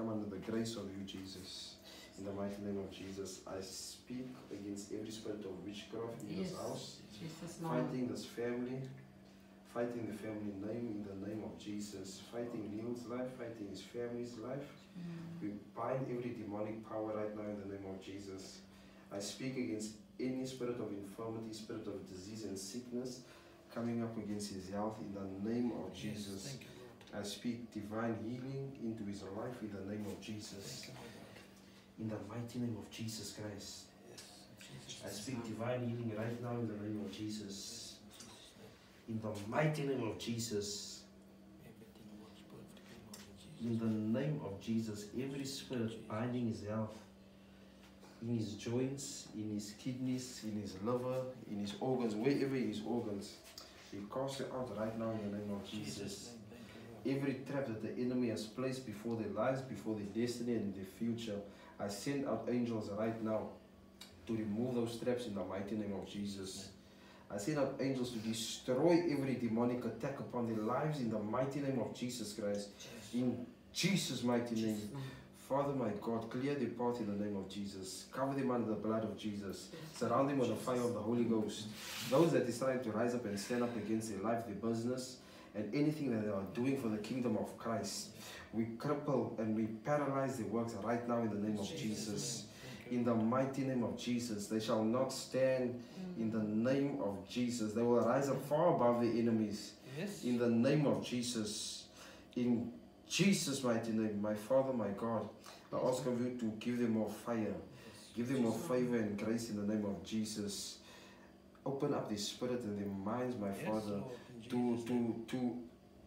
come under the grace of you, Jesus. In the mighty name of Jesus, I speak against every spirit of witchcraft in Yes. this house, Jesus' fighting this family, fighting the family name in the name of Jesus, fighting Neil's life, fighting his family's life. Mm. We bind every demonic power right now in the name of Jesus. I speak against any spirit of infirmity, spirit of disease and sickness coming up against his health in the name of Jesus. Thank you, Lord. I speak divine healing into his life in the name of Jesus. Thank you, Lord. In the mighty name of Jesus Christ. Yes. in Jesus' I speak divine healing right now in the name of Jesus. In Jesus' name. In the mighty name of Jesus. Everything works perfectly, Lord, in the name of Jesus, every spirit binding his health, in his joints, in his kidneys, in his liver, in his organs, wherever his organs, we cast it out right now in the name of Jesus. Every trap that the enemy has placed before their lives, before their destiny and their future, I send out angels right now to remove those traps in the mighty name of Jesus. I send out angels to destroy every demonic attack upon their lives in the mighty name of Jesus Christ. In Jesus' mighty name. Father, my God, clear the path in the name of Jesus. Cover them under the blood of Jesus. Surround them with the fire of the Holy Ghost. Those that decide to rise up and stand up against their life, their business, and anything that they are doing for the kingdom of Christ, we cripple and we paralyze their works right now in the name of Jesus. In the mighty name of Jesus, they shall not stand in the name of Jesus. They will rise up far above the enemies. Yes. In the name of Jesus. In Jesus' mighty name, my Father, my God, I ask of you to give them more fire. Give them more favor and grace in the name of Jesus. Open up their spirit and their minds, my Yes, Father, Lord, to, to, to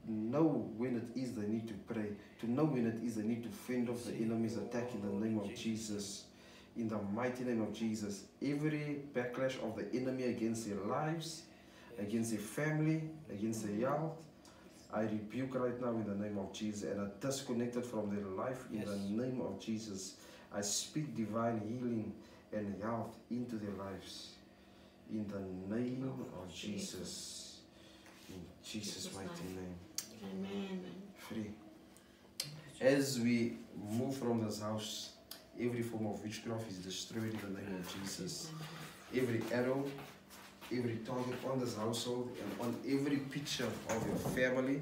know when it is they need to pray, to know when it is they need to fend off the enemy's attack in the name of Jesus. In the mighty name of Jesus, every backlash of the enemy against their lives, against their family, against their health, I rebuke right now in the name of Jesus and I disconnect it from their life in the name of Jesus. I speak divine healing and health into their lives in the name of Jesus. In Jesus' Jesus' mighty name. Amen. Free. As we move from this house, every form of witchcraft is destroyed in the name of Jesus. Every arrow, every target on this household, and on every picture of your family,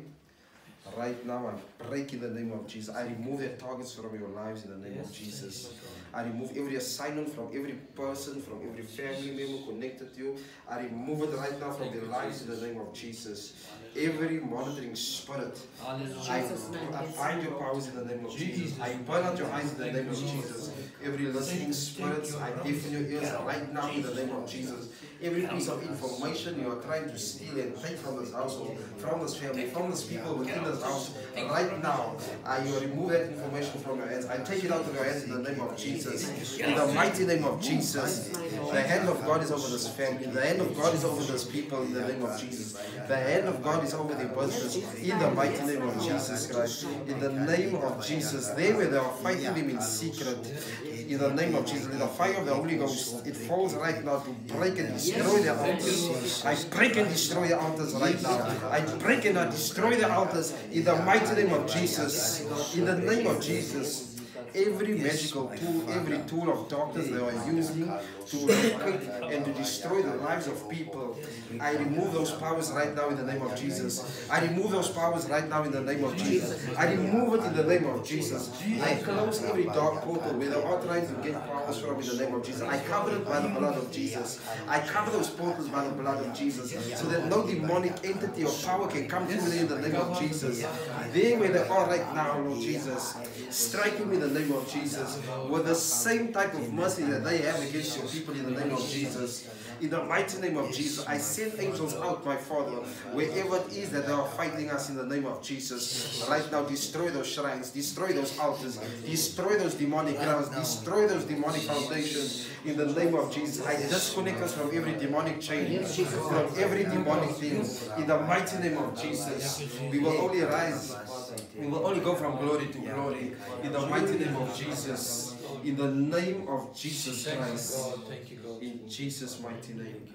right now I break in the name of Jesus. I remove the targets from your lives in the name of Yes, Jesus. Thank you, Lord. I remove every assignment from every person, from every family member connected to you. I remove it right now from their lives in the name of Jesus. Every monitoring spirit, I, Jesus' name, I yes. bind your powers in the name of Jesus. I burn out your eyes in the name of Jesus. Every listening spirit, I deafen your ears right now in the name of Jesus. Every piece of information you are trying to steal and take from this household, from this family, from this people within this house, right now, I you remove that information from your hands. I take it out of your hands in the name of Jesus. In the mighty name of Jesus. The hand of God is over this family. The hand of God is over these people in the name of Jesus. The hand of God is over their business in the mighty name of Jesus Christ. In the name of Jesus. There where they are fighting in secret. In the name of Jesus. Let the fire of the Holy Ghost, it falls right now to break and destroy the altars. I break and destroy the altars right now. I break and I destroy the altars in the mighty name of Jesus. In the name of Jesus every magical tool, every tool of darkness they are using to locate and to destroy the lives of people. I remove those powers right now in the name of Jesus. I remove those powers right now in the name of Jesus. I remove it in the name of Jesus. I close every dark portal where they are trying to get powers from in the name of Jesus. I cover it by the blood of Jesus. I cover those portals by the blood of Jesus so that no demonic entity or power can come through there in the name of Jesus. There where they are right now, Lord Jesus, strike them in the name of Jesus with the same type of mercy that they have against your people in the name of Jesus. In the mighty name of Jesus, I send angels out, my Father, wherever it is that they are fighting us in the name of Jesus. Right now, destroy those shrines, destroy those altars, destroy those demonic grounds, destroy those demonic foundations in the name of Jesus. I disconnect us from every demonic chain, from every demonic thing. In the mighty name of Jesus, we will only rise, we will only go from glory to glory. In the mighty name of Jesus, in the name of Jesus Christ. Thank you, Lord. In Jesus' mighty name.